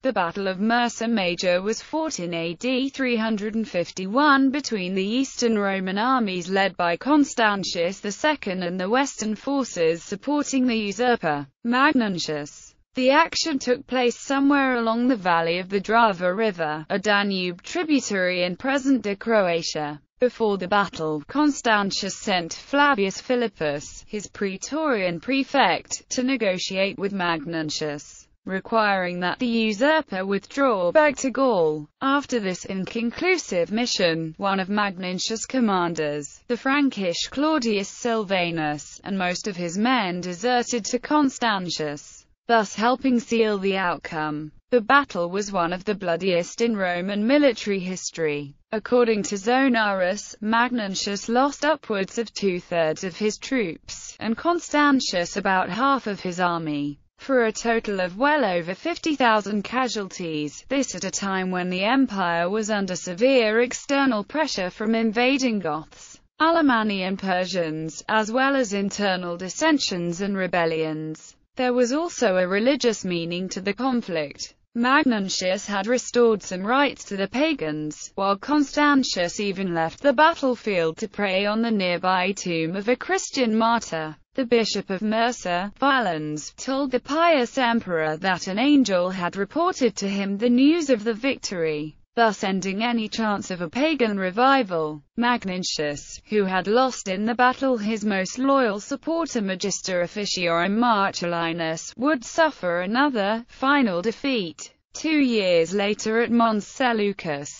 The Battle of Mursa Major was fought in AD 351 between the Eastern Roman armies led by Constantius II and the Western forces supporting the usurper, Magnentius. The action took place somewhere along the valley of the Drava River, a Danube tributary in present-day Croatia. Before the battle, Constantius sent Flavius Philippus, his praetorian prefect, to negotiate with Magnentius requiring that the usurper withdraw back to Gaul. After this inconclusive mission, one of Magnentius' commanders, the Frankish Claudius Silvanus, and most of his men deserted to Constantius, thus helping seal the outcome. The battle was one of the bloodiest in Roman military history. According to Zonaras, Magnentius lost upwards of two-thirds of his troops, and Constantius about half of his army for a total of well over 50,000 casualties, this at a time when the empire was under severe external pressure from invading Goths, Alemanni and Persians, as well as internal dissensions and rebellions. There was also a religious meaning to the conflict. Magnentius had restored some rights to the pagans, while Constantius even left the battlefield to pray on the nearby tomb of a Christian martyr. The bishop of Mursa, Valens, told the pious emperor that an angel had reported to him the news of the victory, thus ending any chance of a pagan revival. Magnentius, who had lost in the battle his most loyal supporter Magister Officiorum Marcellinus, would suffer another, final defeat. Two years later at Mons Seleucus,